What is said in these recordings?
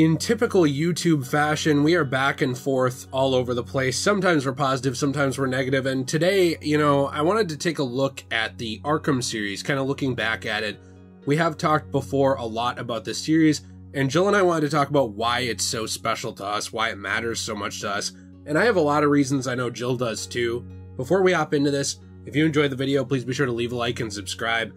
In typical YouTube fashion, we are back and forth all over the place. Sometimes we're positive, sometimes we're negative. And today, you know, I wanted to take a look at the Arkham series, kind of looking back at it. We have talked before a lot about this series, and Jill and I wanted to talk about why it's so special to us, why it matters so much to us. And I have a lot of reasons, I know Jill does too. Before we hop into this, if you enjoyed the video, please be sure to leave a like and subscribe.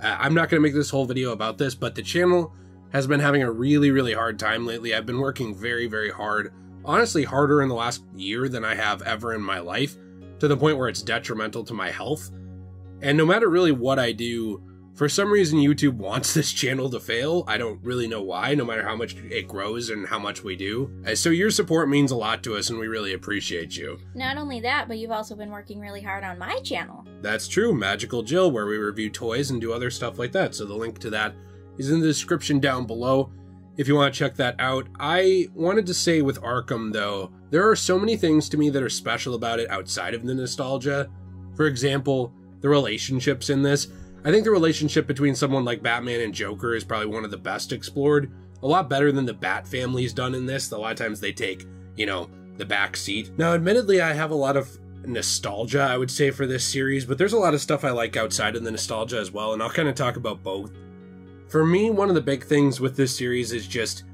Uh, I'm not going to make this whole video about this, but the channel has been having a really, really hard time lately. I've been working very, very hard. Honestly, harder in the last year than I have ever in my life, to the point where it's detrimental to my health. And no matter really what I do, for some reason YouTube wants this channel to fail. I don't really know why, no matter how much it grows and how much we do. Uh, so your support means a lot to us and we really appreciate you. Not only that, but you've also been working really hard on my channel. That's true, Magical Jill, where we review toys and do other stuff like that. So the link to that is in the description down below if you want to check that out. I wanted to say with Arkham, though, there are so many things to me that are special about it outside of the nostalgia. For example, the relationships in this. I think the relationship between someone like Batman and Joker is probably one of the best explored. A lot better than the Bat family's done in this. A lot of times they take, you know, the back seat. Now, admittedly, I have a lot of nostalgia, I would say, for this series, but there's a lot of stuff I like outside of the nostalgia as well, and I'll kind of talk about both. For me, one of the big things with this series is just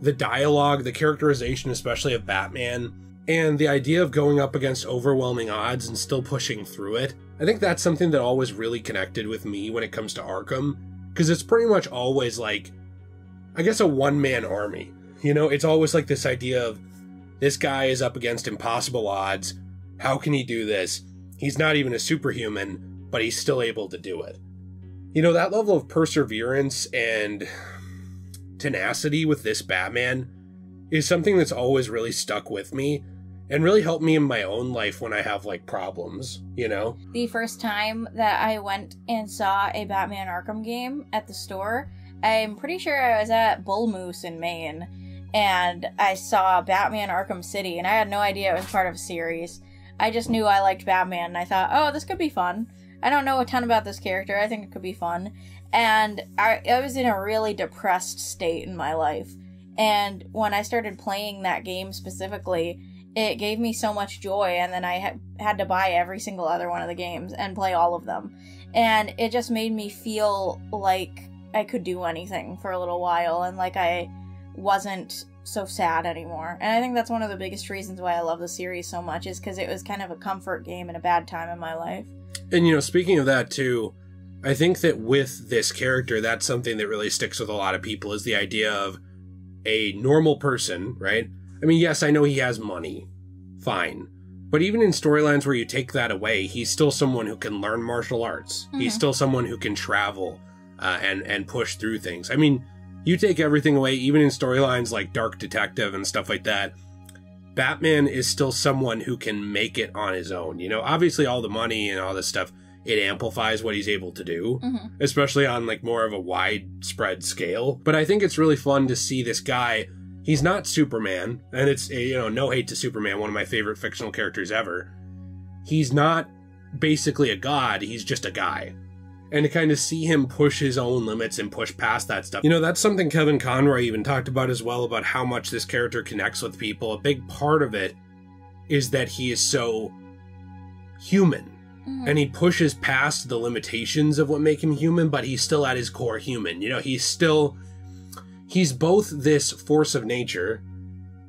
the dialogue, the characterization, especially of Batman, and the idea of going up against overwhelming odds and still pushing through it. I think that's something that always really connected with me when it comes to Arkham, because it's pretty much always like, I guess, a one man army. You know, it's always like this idea of this guy is up against impossible odds. How can he do this? He's not even a superhuman, but he's still able to do it. You know, that level of perseverance and tenacity with this Batman is something that's always really stuck with me and really helped me in my own life when I have like problems, you know? The first time that I went and saw a Batman Arkham game at the store, I'm pretty sure I was at Bull Moose in Maine and I saw Batman Arkham City and I had no idea it was part of a series. I just knew I liked Batman and I thought, oh, this could be fun. I don't know a ton about this character. I think it could be fun. And I, I was in a really depressed state in my life. And when I started playing that game specifically, it gave me so much joy. And then I ha- had to buy every single other one of the games and play all of them. And it just made me feel like I could do anything for a little while and like I wasn't so sad anymore. And I think that's one of the biggest reasons why I love the series so much is because it was kind of a comfort game in a bad time in my life. And you know, speaking of that too, I think that with this character, that's something that really sticks with a lot of people is the idea of a normal person, right? I mean, yes, I know he has money. Fine. But even in storylines where you take that away, he's still someone who can learn martial arts. Mm-hmm. He's still someone who can travel uh, and and push through things. I mean, you take everything away, even in storylines like Dark Detective and stuff like that. Batman is still someone who can make it on his own. You know, obviously all the money and all this stuff, it amplifies what he's able to do, mm-hmm. especially on like more of a widespread scale. But I think it's really fun to see this guy. He's not Superman, and it's you know no hate to Superman, one of my favorite fictional characters ever. He's not basically a god. He's just a guy and to kind of see him push his own limits and push past that stuff. You know, that's something Kevin Conroy even talked about as well about how much this character connects with people. A big part of it is that he is so human. Mm-hmm. And he pushes past the limitations of what make him human, but he's still at his core human. You know, he's still he's both this force of nature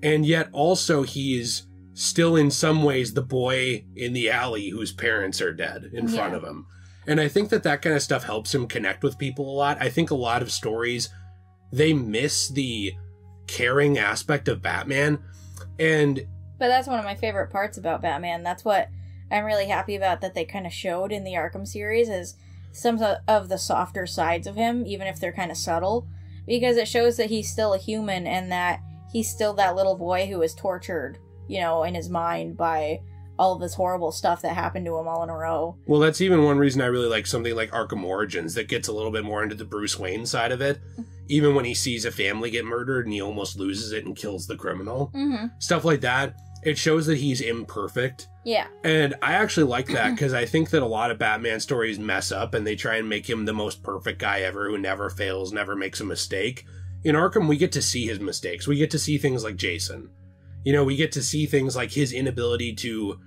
and yet also he's still in some ways the boy in the alley whose parents are dead in yeah. front of him and I think that that kind of stuff helps him connect with people a lot. I think a lot of stories, they miss the caring aspect of Batman. And. But that's one of my favorite parts about Batman. That's what I'm really happy about that they kind of showed in the Arkham series is some of the softer sides of him, even if they're kind of subtle, because it shows that he's still a human and that he's still that little boy who was tortured, you know, in his mind by all of this horrible stuff that happened to him all in a row. Well, that's even one reason I really like something like Arkham Origins that gets a little bit more into the Bruce Wayne side of it. even when he sees a family get murdered and he almost loses it and kills the criminal, mm-hmm. stuff like that. It shows that he's imperfect. Yeah. And I actually like that because I think that a lot of Batman stories mess up and they try and make him the most perfect guy ever who never fails, never makes a mistake. in Arkham, we get to see his mistakes. We get to see things like Jason. You know, we get to see things like his inability to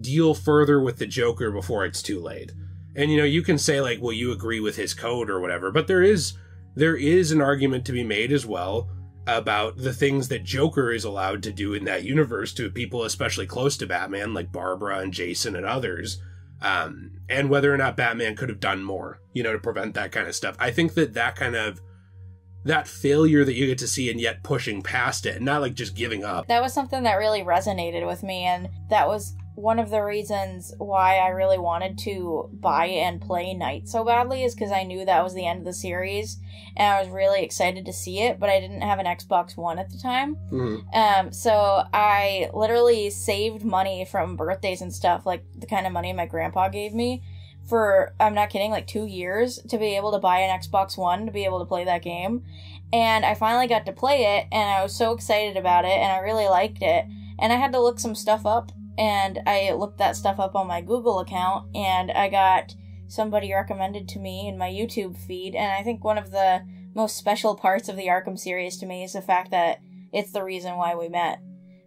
deal further with the Joker before it's too late. And you know, you can say like, well, you agree with his code or whatever, but there is there is an argument to be made as well about the things that Joker is allowed to do in that universe to people especially close to Batman, like Barbara and Jason and others, um, and whether or not Batman could have done more, you know, to prevent that kind of stuff. I think that that kind of that failure that you get to see and yet pushing past it, not like just giving up. That was something that really resonated with me, and that was one of the reasons why I really wanted to buy and play Knight so badly is because I knew that was the end of the series, and I was really excited to see it. But I didn't have an Xbox One at the time, Mhm. um, so I literally saved money from birthdays and stuff, like the kind of money my grandpa gave me, for I'm not kidding, like two years to be able to buy an Xbox One to be able to play that game. And I finally got to play it, and I was so excited about it, and I really liked it. And I had to look some stuff up, and I looked that stuff up on my Google account, and I got somebody recommended to me in my YouTube feed. And I think one of the most special parts of the Arkham series to me is the fact that it's the reason why we met.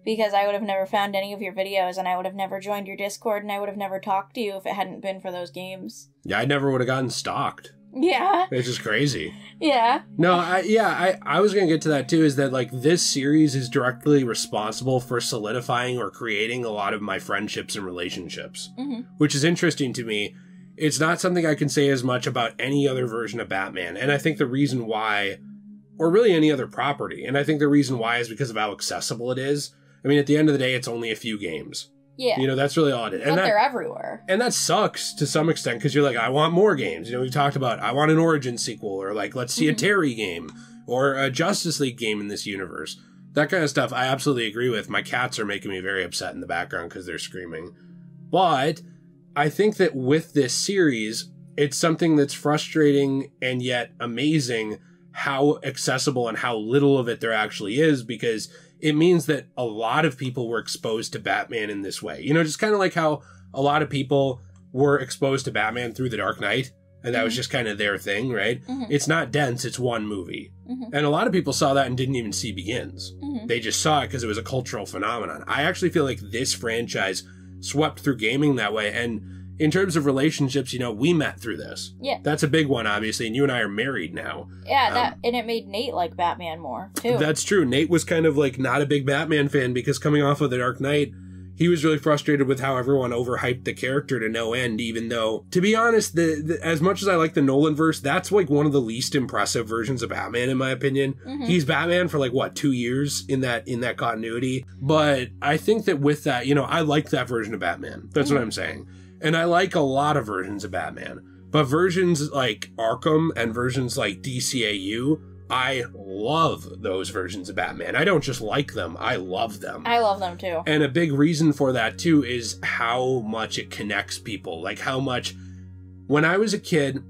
Because I would have never found any of your videos, and I would have never joined your Discord, and I would have never talked to you if it hadn't been for those games. Yeah, I never would have gotten stalked. Yeah, It's just crazy. yeah, No, I yeah, I I was gonna get to that too. Is that like this series is directly responsible for solidifying or creating a lot of my friendships and relationships, hmm which is interesting to me. It's not something I can say as much about any other version of Batman, and I think the reason why, or really any other property, and I think the reason why is because of how accessible it is. I mean, at the end of the day, it's only a few games. Yeah. You know, that's really all it is. but And that, they're everywhere. and that sucks to some extent because you're like, I want more games. You know, we talked about I want an Origin sequel or like let's see a Mhm. Terry game or a Justice League game in this universe. That kind of stuff I absolutely agree with. My cats are making me very upset in the background because they're screaming. But I think that with this series, it's something that's frustrating and yet amazing how accessible and how little of it there actually is because it means that a lot of people were exposed to Batman in this way. You know, just kind of like how a lot of people were exposed to Batman through The Dark Knight, and that was Mhm. just kind of their thing, right? Mhm. It's not dense, it's one movie. Mhm. And a lot of people saw that and didn't even see Begins. Mhm. They just saw it because it was a cultural phenomenon. I actually feel like this franchise swept through gaming that way. And in terms of relationships, you know, we met through this. Yeah. That's a big one, obviously, and you and I are married now. Yeah, that Um, and it made Nate like Batman more too. That's true. Nate was kind of like not a big Batman fan because coming off of The Dark Knight, he was really frustrated with how everyone overhyped the character to no end. Even though, to be honest, the, the as much as I like the Nolan verse, that's like one of the least impressive versions of Batman in my opinion. Mhm. He's Batman for like what two years in that in that continuity. But I think that with that, you know, I like that version of Batman. That's what Mhm. I'm saying, and I like a lot of versions of Batman. But versions like Arkham and versions like DCAU, I love those versions of Batman. I don't just like them, I love them. I love them too. And a big reason for that too is how much it connects people. Like how much when I was a kid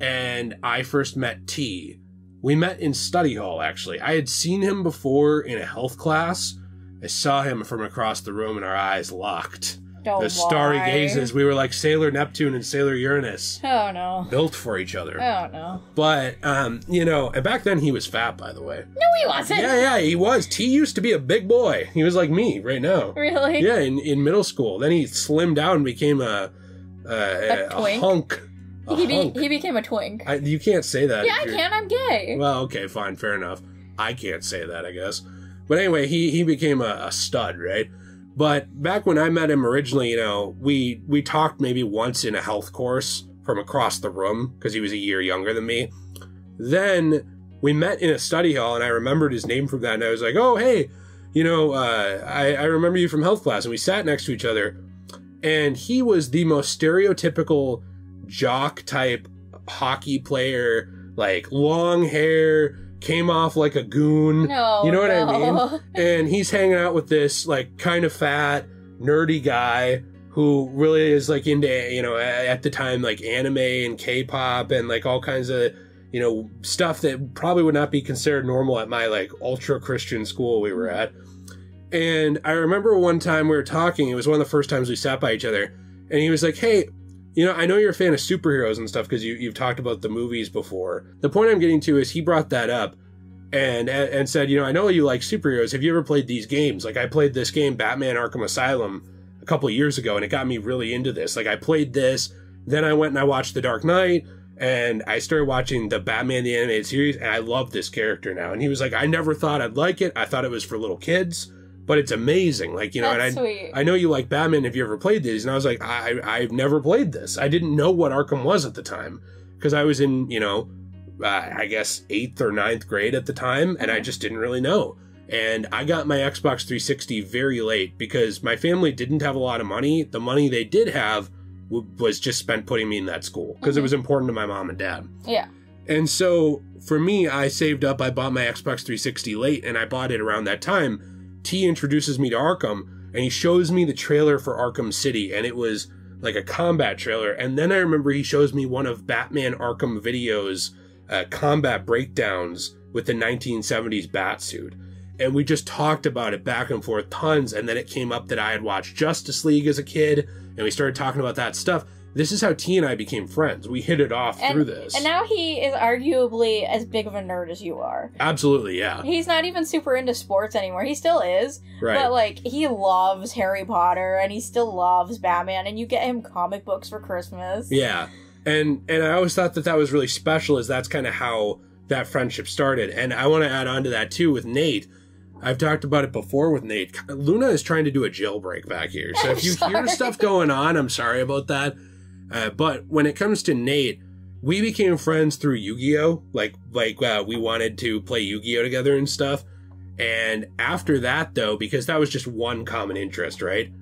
and I first met T, we met in study hall actually. I had seen him before in a health class. I saw him from across the room and our eyes locked. The starry gazes. We were like Sailor Neptune and Sailor Uranus, Oh no. built for each other. Oh no. But um, you know, and back then he was fat, by the way. No, he wasn't. Yeah, yeah, he was. T used to be a big boy. He was like me right now. Really? Yeah, in, in middle school. Then he slimmed down and became a a, a, a twink? hunk. A He, be- hunk. he became a twink. I, you can't say that. yeah, I can. I'm gay. Well, okay, fine, fair enough. I can't say that, I guess. But anyway, he he became a, a stud, right? But back when I met him originally, you know, we we talked maybe once in a health course from across the room because he was a year younger than me. Then we met in a study hall, and I remembered his name from that, and I was like, "Oh, hey, you know, uh, I I remember you from health class," and we sat next to each other, and he was the most stereotypical jock type hockey player, like long hair, came off like a goon. no. You know what I mean? And he's hanging out with this like kind of fat, nerdy guy who really is like into, you know, at the time like anime and K-pop and like all kinds of, you know, stuff that probably would not be considered normal at my like ultra Christian school we were at. And I remember one time we were talking, it was one of the first times we sat by each other, and he was like, Hey, you know, I know you're a fan of superheroes and stuff because you, you've talked about the movies before. The point I'm getting to is he brought that up, and and said, you know, I know you like superheroes. Have you ever played these games? Like I played this game, Batman Arkham Asylum, a couple years ago, and it got me really into this. Like I played this, then I went and I watched The Dark Knight, and I started watching the Batman the animated series, and I love this character now. And he was like, I never thought I'd like it. I thought it was for little kids, but it's amazing. Like you know, That's and I sweet. I know you like Batman. Have you ever played these? And I was like, I I've never played this. I didn't know what Arkham was at the time because I was in you know, uh, I guess eighth or ninth grade at the time, and I just didn't really know. And I got my Xbox 360 very late because my family didn't have a lot of money. The money they did have w- was just spent putting me in that school because it Mhm. was important to my mom and dad. yeah. And so for me, I saved up, I bought my Xbox 360 late, and I bought it around that time. T introduces me to Arkham, and he shows me the trailer for Arkham City, and it was like a combat trailer. And then I remember he shows me one of Batman Arkham videos, uh, combat breakdowns with the 1970s bat suit. And we just talked about it back and forth tons. And then it came up that I had watched Justice League as a kid, and we started talking about that stuff. This is how T and I became friends. We hit it off And, through this. and now he is arguably as big of a nerd as you are. Absolutely, yeah. He's not even super into sports anymore. He still is, Right. but like he loves Harry Potter and he still loves Batman. And you get him comic books for Christmas. yeah. And and I always thought that that was really special is that's kind of how that friendship started. And I want to add on to that too with Nate. I've talked about it before with Nate. Luna is trying to do a jailbreak back here. So I'm if you sorry. hear stuff going on, I'm sorry about that. Uh, but when it comes to Nate, we became friends through Yu-Gi-Oh. Like like uh, we wanted to play Yu-Gi-Oh together and stuff. And after that, though, because that was just one common interest, right?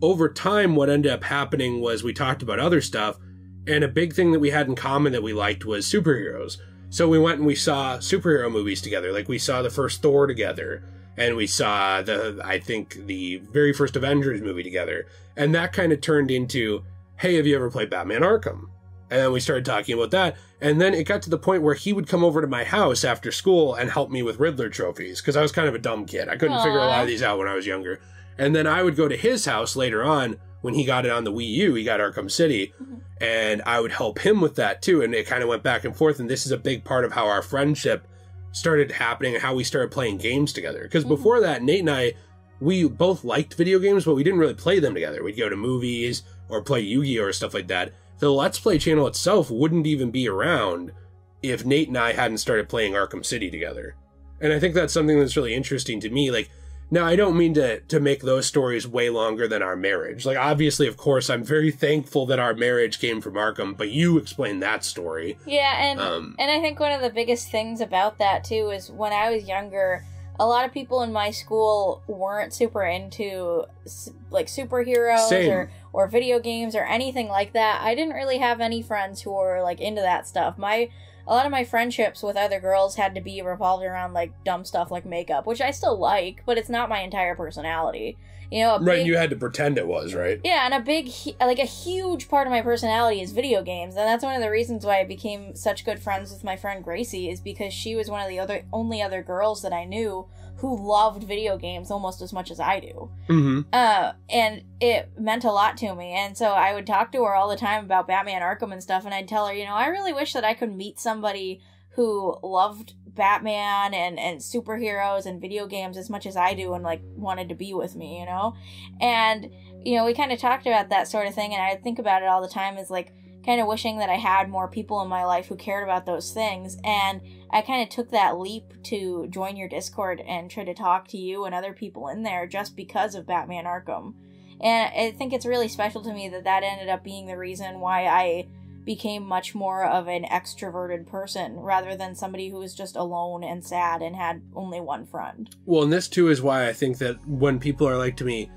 Over time, what ended up happening was we talked about other stuff, and a big thing that we had in common that we liked was superheroes. So we went and we saw superhero movies together. Like we saw the first Thor together, and we saw the I think the very first Avengers movie together, and that kind of turned into, hey, have you ever played Batman Arkham? And then we started talking about that. And then it got to the point where he would come over to my house after school and help me with Riddler trophies because I was kind of a dumb kid. I couldn't figure a lot of these out when I was younger. And then I would go to his house later on when he got it on the Wii U. He got Arkham City. Mhm. And I would help him with that too. And it kind of went back and forth. And this is a big part of how our friendship started happening and how we started playing games together. Because Mhm. before that, Nate and I, we both liked video games, but we didn't really play them together. We'd go to movies or play Yu Gi Oh! or stuff like that. The Let's Play channel itself wouldn't even be around if Nate and I hadn't started playing Arkham City together. And I think that's something that's really interesting to me. Like, now I don't mean to to make those stories way longer than our marriage. Like, obviously, of course, I'm very thankful that our marriage came from Arkham, but you explained that story. Yeah, and Um, and I think one of the biggest things about that too is when I was younger, a lot of people in my school weren't super into like superheroes Same. or or video games or anything like that. I didn't really have any friends who were like into that stuff. My a lot of my friendships with other girls had to be revolved around like dumb stuff like makeup, which I still like, but it's not my entire personality. You know, right, big, you had to pretend it was, right? yeah, and a big, like a huge part of my personality is video games, and that's one of the reasons why I became such good friends with my friend Gracie is because she was one of the other only other girls that I knew who loved video games almost as much as I do. Mm-hmm. Uh, and it meant a lot to me, and so I would talk to her all the time about Batman Arkham and stuff, and I'd tell her, you know, I really wish that I could meet somebody who loved Batman and and superheroes and video games as much as I do and like wanted to be with me, you know? And you know, we kind of talked about that sort of thing and I think about it all the time as like kind of wishing that I had more people in my life who cared about those things and I kind of took that leap to join your Discord and try to talk to you and other people in there just because of Batman Arkham. And I think it's really special to me that that ended up being the reason why I became much more of an extroverted person rather than somebody who was just alone and sad and had only one friend. Well, and this too is why I think that when people are like to me,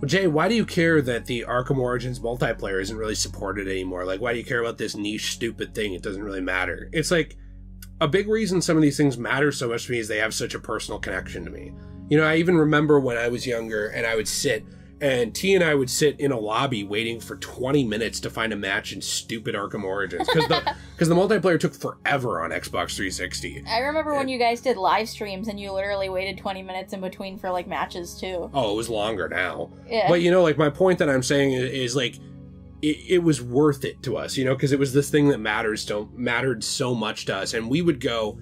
well, Jay, why do you care that the Arkham Origins multiplayer isn't really supported anymore? Like, why do you care about this niche, stupid thing? It doesn't really matter. It's like a big reason some of these things matter so much to me is they have such a personal connection to me. You know, I even remember when I was younger and I would sit and T and I would sit in a lobby waiting for 20 minutes to find a match in stupid Arkham Origins because the because the multiplayer took forever on Xbox 360. I remember when you guys did live streams and you literally waited 20 minutes in between for like matches too. Oh, it was longer now. Yeah. But you know, like my point that I'm saying is, is like it, it was worth it to us, you know, because it was this thing that matters so mattered so much to us, and we would go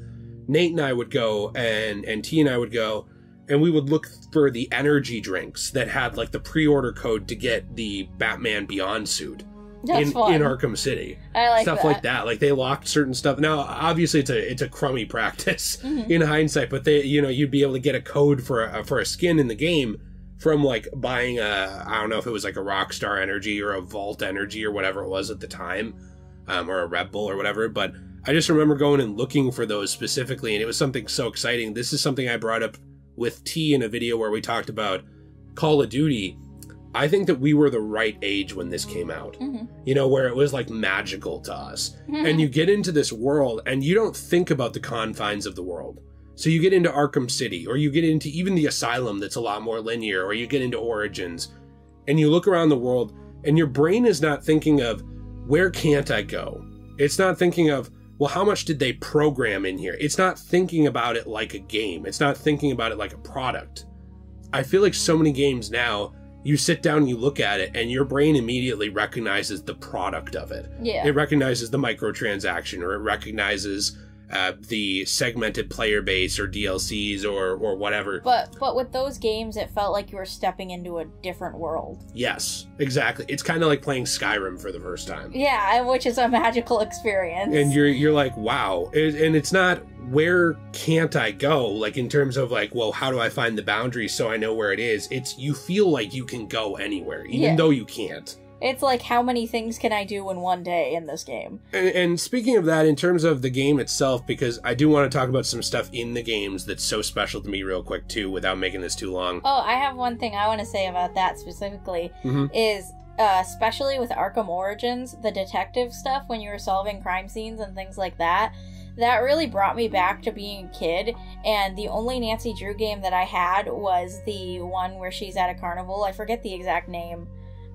Nate and I would go, and and T and I would go, and we would look for the energy drinks that had like the pre-order code to get the Batman Beyond suit That's in, fun. in Arkham City. I like stuff that. like that. Like they locked certain stuff. Now, obviously, it's a it's a crummy practice Mhm. in hindsight, but they you know you'd be able to get a code for a, for a skin in the game from like buying a I don't know if it was like a Rockstar Energy or a Vault Energy or whatever it was at the time, um, or a Red Bull or whatever. But I just remember going and looking for those specifically, and it was something so exciting. This is something I brought up with T in a video where we talked about Call of Duty. I think that we were the right age when this came out Mhm. you know, where it was like magical to us. And you get into this world and you don't think about the confines of the world. So you get into Arkham City, or you get into even the Asylum that's a lot more linear, or you get into Origins, and you look around the world, and your brain is not thinking of, where can't I go? It's not thinking of, well, how much did they program in here? It's not thinking about it like a game. It's not thinking about it like a product. I feel like so many games now, you sit down you look at it, and your brain immediately recognizes the product of it. yeah. It recognizes the microtransaction, or it recognizes uh, the segmented player base, or DLCs, or or whatever. But but with those games, it felt like you were stepping into a different world. yes, exactly. It's kind of like playing Skyrim for the first time. Yeah, which is a magical experience. and you're you're like wow It- and it's not where can't i go like in terms of like well how do i find the boundaries so i know where it is it's you feel like you can go anywhere even Yeah. though you can't it's like how many things can I do in one day in this game? and, and speaking of that in terms of the game itself because i do want to talk about some stuff in the games that's so special to me real quick too without making this too long Oh, I have one thing I want to say about that specifically Mhm. is uh, especially with Arkham Origins, the detective stuff when you were solving crime scenes and things like that. That really brought me back to being a kid, and the only Nancy Drew game that I had was the one where she's at a carnival. I forget the exact name,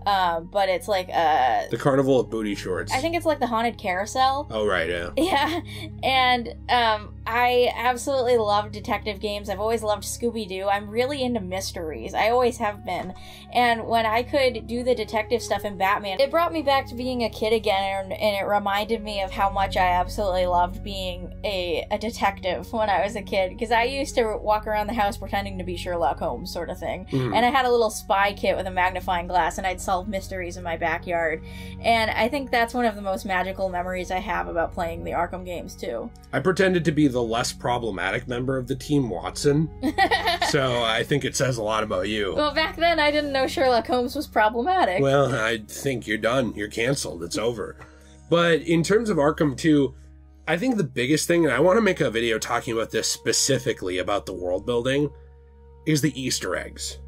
um, but it's like uh, the carnival of booty shorts. I think it's like the haunted carousel. oh right yeah. Yeah, and um, I absolutely love detective games. I've always loved Scooby Doo. I'm really into mysteries. I always have been. And when I could do the detective stuff in Batman, it brought me back to being a kid again, and, and it reminded me of how much I absolutely loved being a, a detective when I was a kid. Because I used to walk around the house pretending to be Sherlock Holmes, sort of thing. Mhm. And I had a little spy kit with a magnifying glass, and I'd solve mysteries in my backyard. And I think that's one of the most magical memories I have about playing the Arkham games, too. i pretended to be the less problematic member of the team watson so i think it says a lot about you well, back then I didn't know Sherlock Holmes was problematic. Well, I think you're done. You're canceled. It's over. But in terms of Arkham 2, I think the biggest thing, and I want to make a video talking about this specifically about the world building, is the Easter eggs.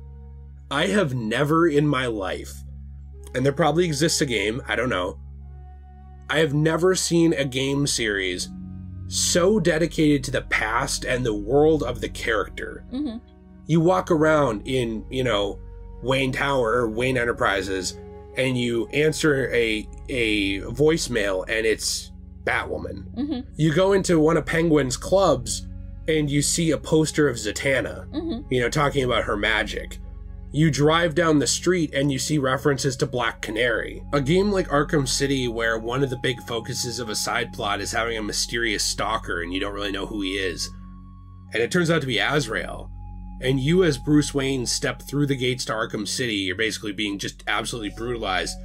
I have never in my life, and there probably exists a game, I don't know, I have never seen a game series so dedicated to the past and the world of the character hmm you walk around in, you know, Wayne Tower or Wayne Enterprises and you answer a a voicemail and it's Batwoman. hmm You go into one of Penguin's clubs and you see a poster of Zatanna, hmm you know, talking about her magic. You drive down the street and you see references to Black Canary. A game like Arkham City, where one of the big focuses of a side plot is having a mysterious stalker and you don't really know who he is. And it turns out to be Azrael. And you, as Bruce Wayne, step through the gates to Arkham City. You're basically being just absolutely brutalized.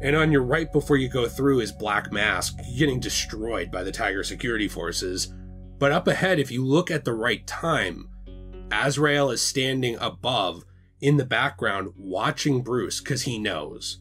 And on your right before you go through is Black Mask, getting destroyed by the TYGER security forces. But up ahead, if you look at the right time, Azrael is standing above in the background watching Bruce because he knows.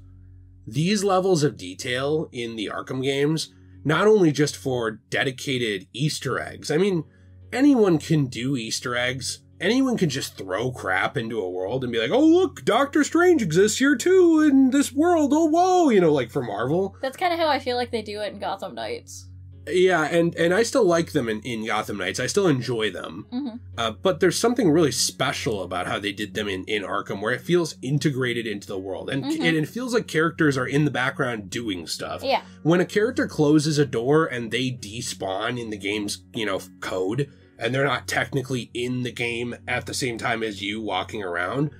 These levels of detail in the Arkham games, not only just for dedicated Easter eggs, I mean, anyone can do Easter eggs. Anyone can just throw crap into a world and be like, oh, look, Doctor Strange exists here too in this world. Oh, whoa, you know, like for Marvel. That's kind of how I feel like they do it in Gotham Knights. Yeah, and, and I still like them in, in Gotham Knights. I still enjoy them. hmm Uh, but there's something really special about how they did them in, in Arkham, where it feels integrated into the world, and Mhm. it, it feels like characters are in the background doing stuff. Yeah. When a character closes a door and they despawn in the game's you know code, and they're not technically in the game at the same time as you walking around,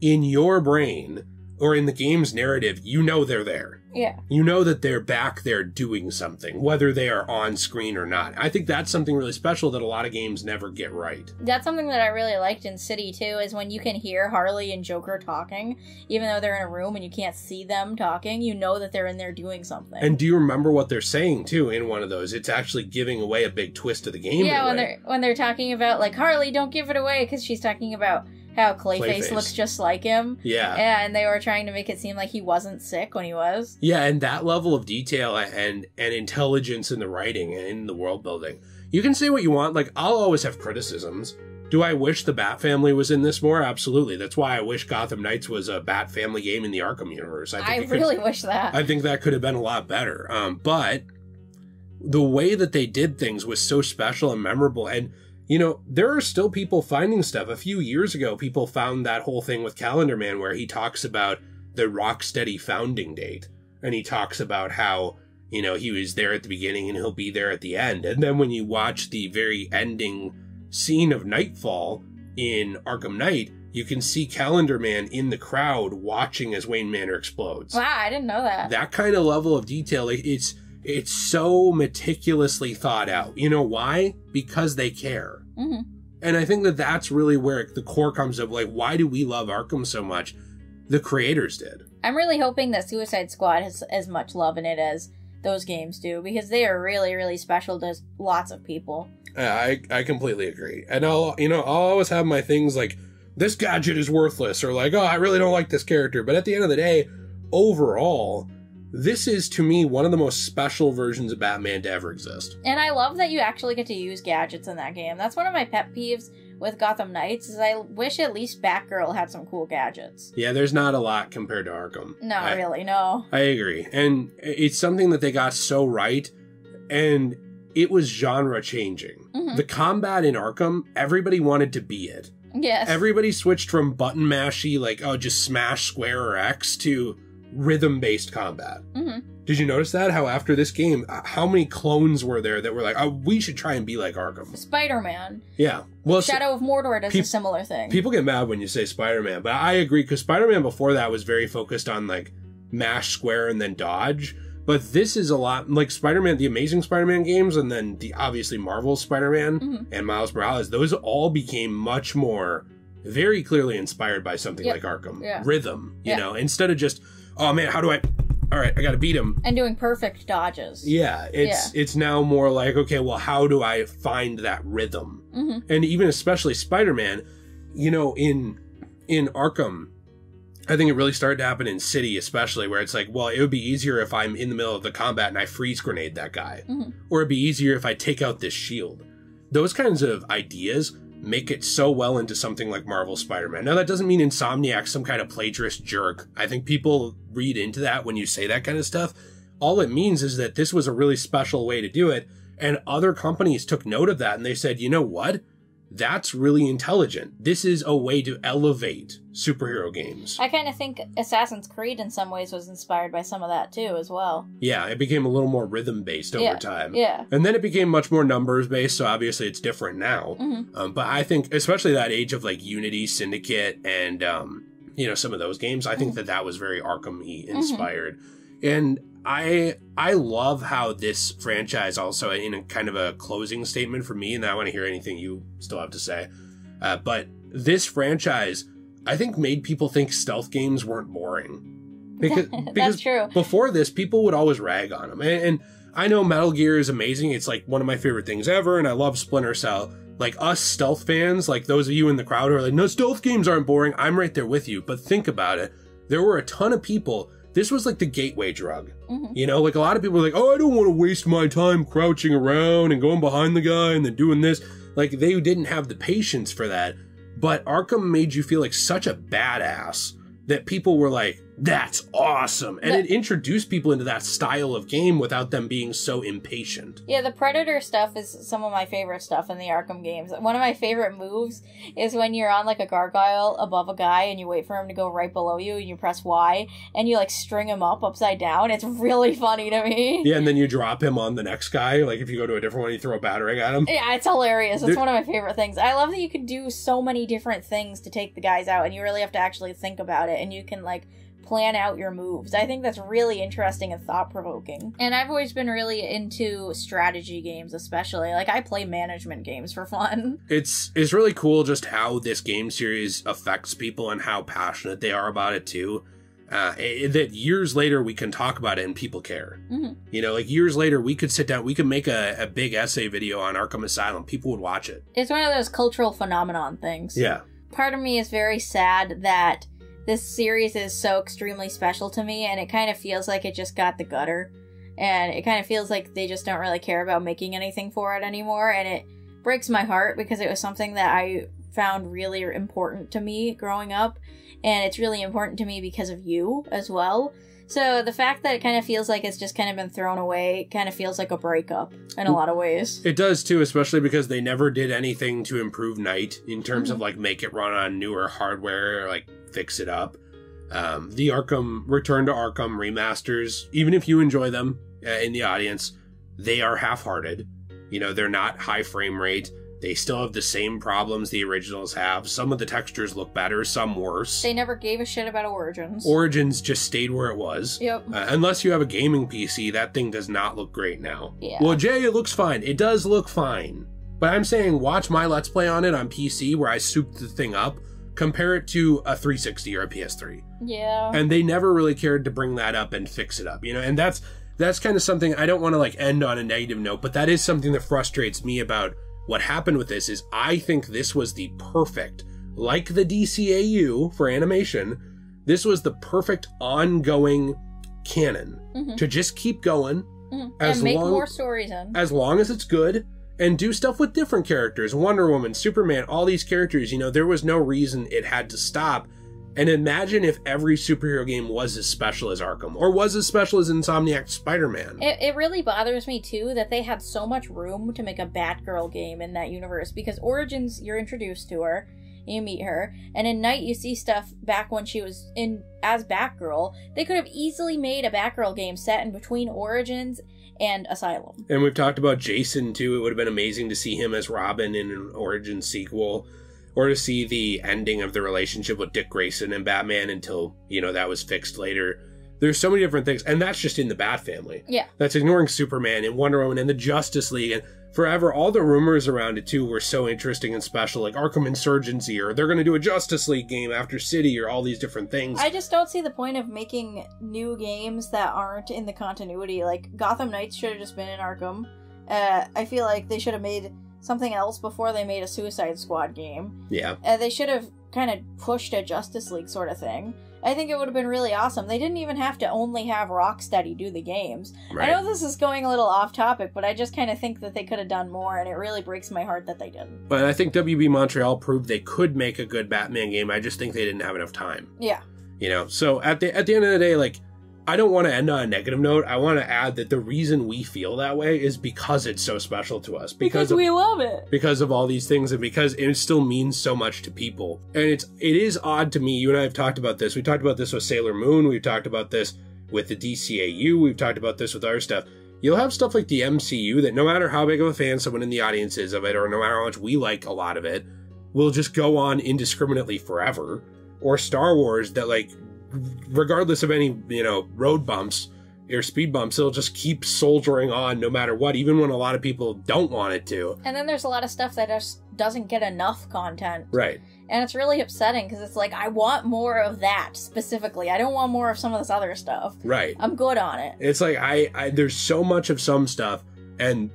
in your brain, or in the game's narrative, you know they're there. Yeah. You know that they're back there doing something, whether they are on screen or not. I think that's something really special that a lot of games never get right. That's something that I really liked in City too, is when you can hear Harley and Joker talking, even though they're in a room and you can't see them talking, you know that they're in there doing something. And do you remember what they're saying too in one of those? It's actually giving away a big twist to the game. yeah, when they're when they're talking about like Harley, don't give it away because she's talking about how Clayface, Clayface. looks just like him. Yeah. Yeah, and they were trying to make it seem like he wasn't sick when he was. Yeah, and that level of detail and and intelligence in the writing and in the world building. You can say what you want. Like I'll always have criticisms. Do I wish the Bat Family was in this more? Absolutely. That's why I wish Gotham Knights was a Bat Family game in the Arkham universe. I, I, think could- really wish that. I think that could have been a lot better. Um, but the way that they did things was so special and memorable. And, you know, there are still people finding stuff. A few years ago, people found that whole thing with Calendar Man where he talks about the Rocksteady founding date. And he talks about how, you know, he was there at the beginning and he'll be there at the end. And then when you watch the very ending scene of Knightfall in Arkham Knight, you can see Calendar Man in the crowd watching as Wayne Manor explodes wow, I didn't know that. that kind of level of detail it's it's so meticulously thought out. You know why? Because they care. Hmm and i think that that's really where the core comes of like why do we love arkham so much? The creators did. I'm really hoping that Suicide Squad has as much love in it as those games do because they are really, really special to lots of people. i i completely agree. And i'll you know i'll always have my things like this gadget is worthless or like oh i really don't like this character. But at the end of the day overall this is to me one of the most special versions of batman to ever exist And I love that you actually get to use gadgets in that game. That's one of my pet peeves with Gotham Knights is I wish at least Batgirl had some cool gadgets. yeah there's not a lot compared to arkham Not I- really, no. I agree. And it's something that they got so right. And it was genre changing. Mhm. The combat in Arkham, everybody wanted to be it. Yes. Everybody switched from button mashy, like, oh, just smash square or X, to rhythm based combat. Mhm. Did you notice that? How after this game, uh, how many clones were there that were like, oh, we should try and be like Arkham? Spider Man. Yeah. Well, so- Shadow of Mordor does peop- a similar thing. People get mad when you say Spider Man, but I agree because Spider Man before that was very focused on like mash square and then dodge. But this is a lot like Spider Man, the Amazing Spider Man games, and then the obviously Marvel Spider Man Mhm. and Miles Morales. Those all became much more very clearly inspired by something Yep. like Arkham Yeah. rhythm. You Yeah. know, instead of just oh man, how do I? All right, I got to beat him. and doing perfect dodges. Yeah, it's it's now more like okay, well, how do I find that rhythm? hmm and even especially Spider-Man, you know, in in Arkham, I think it really started to happen in City, especially where it's like, well, it would be easier if I'm in the middle of the combat and I freeze grenade that guy, Mhm. or it'd be easier if I take out this shield. Those kinds of ideas make it so well into something like Marvel Spider-Man. Now that doesn't mean Insomniac's some kind of plagiarist jerk. I think people read into that when you say that kind of stuff. All it means is that this was a really special way to do it, and other companies took note of that and they said, you know what? That's really intelligent. This is a way to elevate superhero games. I kind of think Assassin's Creed in some ways was inspired by some of that too, as well. Yeah, it became a little more rhythm based over Yeah, time. Yeah. And then it became much more numbers based, so obviously it's different now. hmm Um, but I think, especially that age of like Unity, Syndicate, and um, you know some of those games, I think Mhm. that that was very Arkham-y inspired. And I I love how this franchise also in a kind of a closing statement for me, and I want to hear anything you still have to say. Uh, but this franchise, I think, made people think stealth games weren't boring. Because, because That's true. before this, people would always rag on them. And, and I know Metal Gear is amazing. It's like one of my favorite things ever, and I love Splinter Cell. Like us stealth fans, like those of you in the crowd who are like, no, stealth games aren't boring. I'm right there with you. But think about it. There were a ton of people. This was like the gateway drug. hmm You know, like a lot of people are like, oh, I don't want to waste my time crouching around and going behind the guy and then doing this. Like they didn't have the patience for that. But Arkham made you feel like such a badass that people were like, that's awesome. And The- it introduced people into that style of game without them being so impatient. Yeah, the Predator stuff is some of my favorite stuff in the Arkham games. One of my favorite moves is when you're on like a gargoyle above a guy and you wait for him to go right below you and you press Y and you like string him up upside down. It's really funny to me. Yeah, and then you drop him on the next guy. Like if you go to a different one, you throw a batarang at him. Yeah, it's hilarious. It's one of my favorite things. I love that you can do so many different things to take the guys out, and you really have to actually think about it. And you can like plan out your moves. I think that's really interesting and thought provoking. And I've always been really into strategy games, especially. Like I play management games for fun. It's it's really cool just how this game series affects people and how passionate they are about it too. Uh, it- that years later we can talk about it and people care. Mhm. You know, like years later we could sit down, we could make a, a big essay video on Arkham Asylum. People would watch it. It's one of those cultural phenomenon things. Yeah. part of me is very sad that this series is so extremely special to me and it kind of feels like it just got the gutter and it kind of feels like they just don't really care about making anything for it anymore and it breaks my heart because it was something that I found really important to me growing up and it's really important to me because of you as well. So the fact that it kind of feels like it's just kind of been thrown away kind of feels like a breakup in a lot of ways. It does too, especially because they never did anything to improve Knight in terms of like make it run on newer hardware, or, like fix it up. Um, the Arkham Return to Arkham remasters, even if you enjoy them uh, in the audience, they are half-hearted. You know, they're not high frame rate. They still have the same problems the originals have. Some of the textures look better, some worse. They never gave a shit about Origins. Origins just stayed where it was. yep. Uh, unless you have a gaming PC, that thing does not look great now. Yeah. Well, Jay, it looks fine. It does look fine. But I'm saying watch my Let's Play on it on PC where I souped the thing up. Compare it to a 360 or a PS3. Yeah. And they never really cared to bring that up and fix it up, you know? And that's that's kind of something I don't want to like end on a negative note, but that is something that frustrates me about what happened with this is I think this was the perfect like the DCAU for animation, this was the perfect ongoing canon Mhm. to just keep going Mhm. As and make long- more stories in. as long as it's good and do stuff with different characters wonder woman superman all these characters you know there was no reason it had to stop and imagine if every superhero game was as special as arkham or was as special as insomniac spider-man It, it really bothers me too that they had so much room to make a Batgirl game in that universe because Origins you're introduced to her, you meet her, and in Knight you see stuff back when she was in as Batgirl. They could have easily made a Batgirl game set in between Origins and Asylum. and we've talked about jason too it would have been amazing to see him as robin in an origin sequel or to see the ending of the relationship with dick grayson and batman until you know that was fixed later there's so many different things and that's just in the bat family Yeah. That's ignoring Superman and Wonder Woman and the Justice League and forever. All the rumors around it too were so interesting and special, like Arkham Insurgency or they're going to do a Justice League game after City or all these different things. I just don't see the point of making new games that aren't in the continuity. Like Gotham Knights should have just been in Arkham. Uh, I feel like they should have made something else before they made a Suicide Squad game. yeah, Uh, they should have kind of pushed a Justice League sort of thing. I think it would have been really awesome. They didn't even have to only have Rocksteady do the games. right. I know this is going a little off topic, but I just kind of think that they could have done more, and it really breaks my heart that they didn't. But I think WB Montreal proved they could make a good Batman game. I just think they didn't have enough time. Yeah. You know, so at the at the end of the day, like I don't want to end on a negative note. I want to add that the reason we feel that way is because it's so special to us. Because, of, we love it. because of all these things and because it still means so much to people. And it's it is odd to me. You and I have talked about this. We talked about this with Sailor Moon. We've talked about this with the DCAU. We've talked about this with our stuff. You'll have stuff like the MCU that no matter how big of a fan someone in the audience is of it, or no matter how much we like a lot of it, will just go on indiscriminately forever. Or Star Wars that like regardless of any, you know, road bumps or speed bumps, it'll just keep soldiering on no matter what, even when a lot of people don't want it to. And then there's a lot of stuff that just doesn't get enough content. Right. And it's really upsetting because it's like, I want more of that specifically. I don't want more of some of this other stuff. Right. I'm good on it. It's like I, I there's so much of some stuff and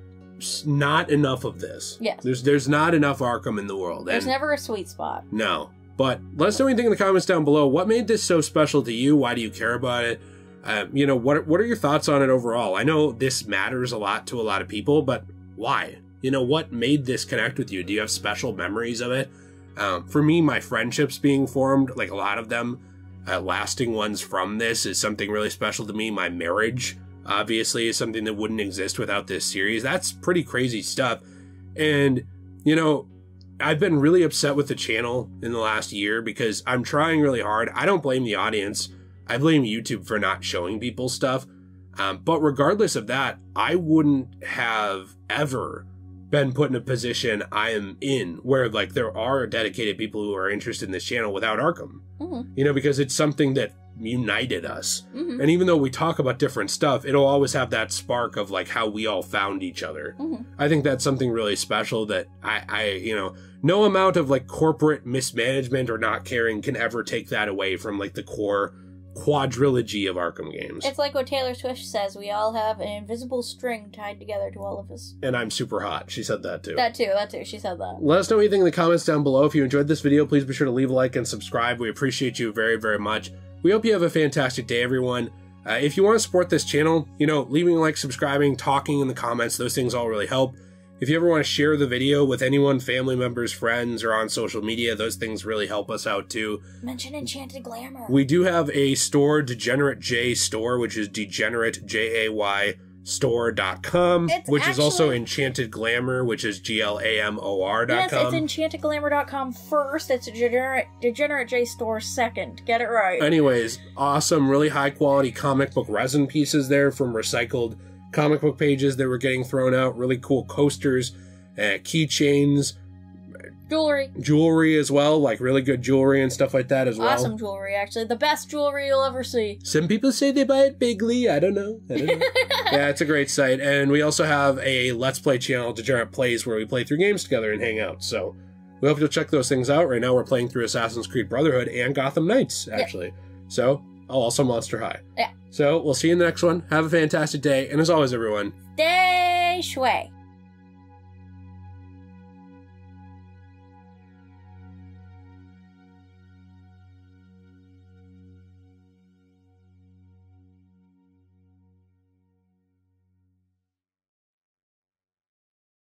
not enough of this. Yes. There's there's not enough Arkham in the world. There's never a sweet spot. no. But let us know anything in the comments down below. What made this so special to you? Why do you care about it? Uh, you know what what are your thoughts on it overall? I know this matters a lot to a lot of people, but why? You know what made this connect with you? Do you have special memories of it? Um, for me, my friendships being formed, like a lot of them, uh, lasting ones from this, is something really special to me. My marriage, obviously, is something that wouldn't exist without this series. That's pretty crazy stuff. And, you know, I've been really upset with the channel in the last year because I'm trying really hard. I don't blame the audience. I blame YouTube for not showing people stuff. Um, but regardless of that, I wouldn't have ever been put in a position I am in where like there are dedicated people who are interested in this channel without Arkham. Mhm. You know, because it's something that united us. hmm And even though we talk about different stuff, it'll always have that spark of like how we all found each other. hmm I think that's something really special that I, I, you know, no amount of like corporate mismanagement or not caring can ever take that away from like the core quadrilogy of Arkham games. It's like what Taylor Swift says. We all have an invisible string tied together to all of us. and I'm super hot. She said that too. That too. That too. She said that. Let us know what you think in the comments down below. If you enjoyed this video, please be sure to leave a like and subscribe. We appreciate you very, very much. We hope you have a fantastic day, everyone. Uh, if you want to support this channel, you know, leaving a like, subscribing, talking in the comments, those things all really help. If you ever want to share the video with anyone, family members, friends, or on social media, those things really help us out too. Mention Enchanted Glamor. We do have a store, Degenerate Jay Store, which is degenerate, J A Y store.com, It's which is also Enchanted Glamor, which is G L A M O R dot yes, it's enchantedglamor.com first. It's Degenerate, Degenerate Jay Store second. Get it right. Anyways, awesome, really high quality comic book resin pieces there from recycled comic book pages that were getting thrown out. Really cool coasters, uh, keychains, Jewelry. jewelry as well, like really good jewelry and stuff like that as well. Awesome jewelry, actually. The best jewelry you'll ever see. Some people say they buy it bigly. I don't know. I don't know. yeah, it's a great site. And we also have a Let's Play channel, Degenerate Plays, where we play through games together and hang out. So we hope you'll check those things out. Right now, we're playing through Assassin's Creed Brotherhood and Gotham Knights, actually. So, oh, also Monster High. Yeah. So we'll see you in the next one. Have a fantastic day. And as always, everyone, Stay shui.